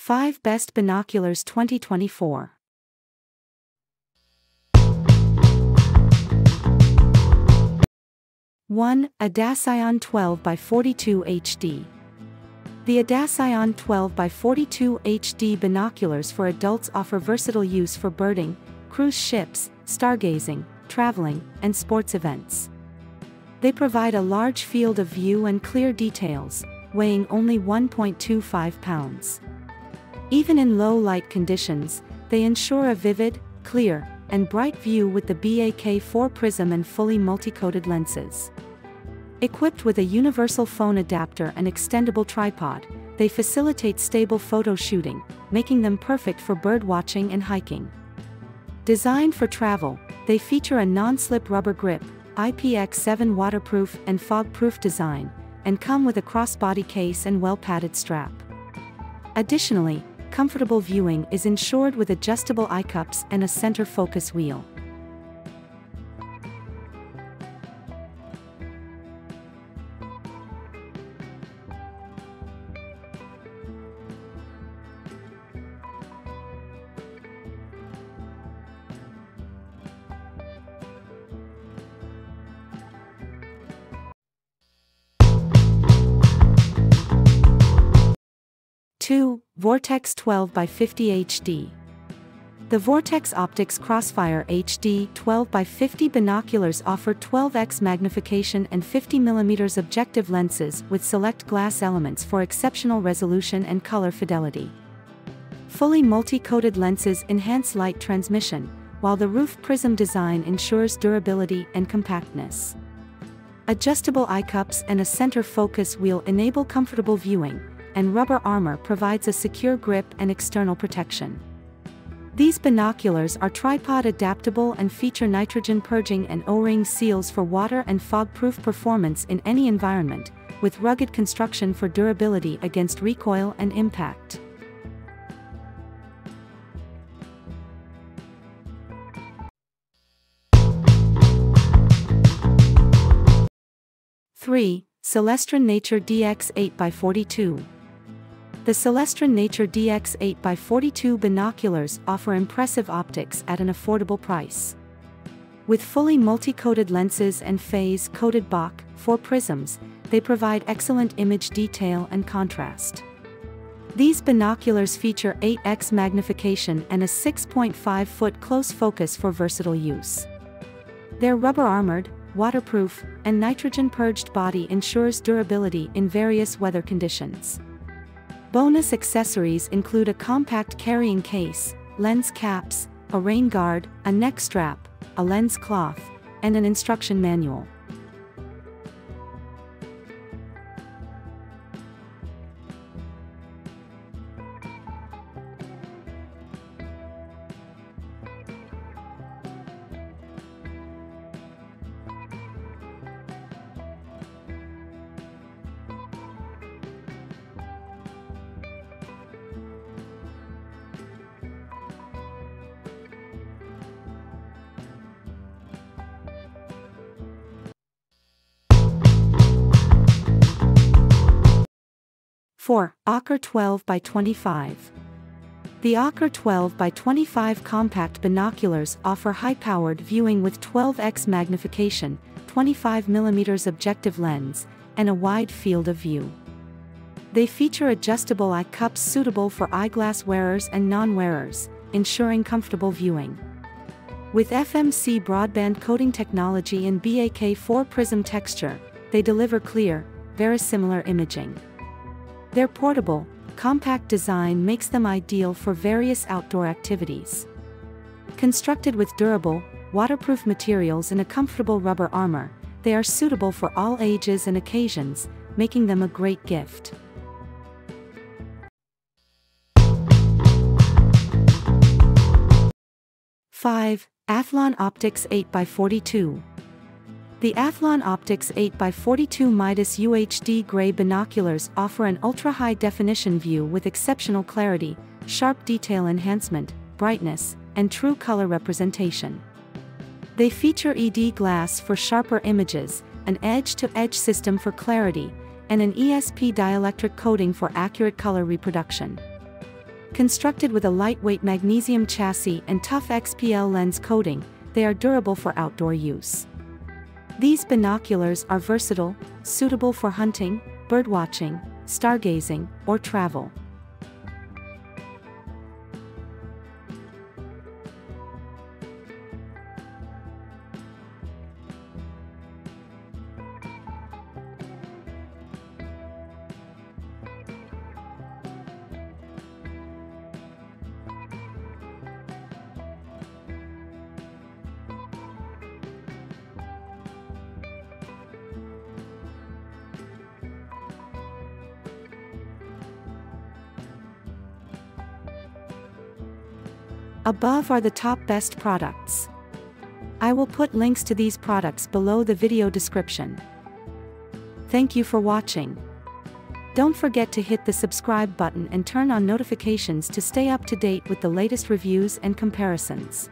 5 Best Binoculars 2024 1. Adasion 12 by 42 HD. The Adasion 12 by 42 HD binoculars for adults offer versatile use for birding, cruise ships, stargazing, traveling, and sports events. They provide a large field of view and clear details, weighing only 1.25 pounds. Even in low light conditions, they ensure a vivid, clear, and bright view with the BAK4 prism and fully multi-coated lenses. Equipped with a universal phone adapter and extendable tripod, they facilitate stable photo shooting, making them perfect for bird watching and hiking. Designed for travel, they feature a non-slip rubber grip, IPX7 waterproof and fog-proof design, and come with a crossbody case and well-padded strap. Additionally, comfortable viewing is ensured with adjustable eye cups and a center focus wheel. Vortex 12 by 50 HD. The Vortex Optics Crossfire HD 12 by 50 binoculars offer 12x magnification and 50mm objective lenses with select glass elements for exceptional resolution and color fidelity. Fully multi-coated lenses enhance light transmission, while the roof prism design ensures durability and compactness. Adjustable eye cups and a center focus wheel enable comfortable viewing, and rubber armor provides a secure grip and external protection. These binoculars are tripod adaptable and feature nitrogen purging and O-ring seals for water and fog-proof performance in any environment, with rugged construction for durability against recoil and impact. Three, Celestron Nature DX8 x 42 the Celestron Nature DX8x42 binoculars offer impressive optics at an affordable price. With fully multi-coated lenses and phase-coated BAK 4 prisms, they provide excellent image detail and contrast. These binoculars feature 8x magnification and a 6.5-foot close focus for versatile use. Their rubber-armored, waterproof, and nitrogen-purged body ensures durability in various weather conditions. Bonus accessories include a compact carrying case, lens caps, a rain guard, a neck strap, a lens cloth, and an instruction manual. 4. Occer 12 by 25. The Occer 12 by 25 compact binoculars offer high-powered viewing with 12x magnification, 25mm objective lens, and a wide field of view. They feature adjustable eye cups suitable for eyeglass wearers and non-wearers, ensuring comfortable viewing. With FMC broadband coating technology and BAK4 prism texture, they deliver clear, verisimilar imaging. Their portable, compact design makes them ideal for various outdoor activities. Constructed with durable, waterproof materials and a comfortable rubber armor, they are suitable for all ages and occasions, making them a great gift. Five, Athlon Optics 8x42. The Athlon Optics 8x42 Midas UHD Gray binoculars offer an ultra-high definition view with exceptional clarity, sharp detail enhancement, brightness, and true color representation. They feature ED glass for sharper images, an edge-to-edge -edge system for clarity, and an ESP dielectric coating for accurate color reproduction. Constructed with a lightweight magnesium chassis and tough XPL lens coating, they are durable for outdoor use. These binoculars are versatile, suitable for hunting, birdwatching, stargazing, or travel. Above are the top best products. I will put links to these products below the video description. Thank you for watching. Don't forget to hit the subscribe button and turn on notifications to stay up to date with the latest reviews and comparisons.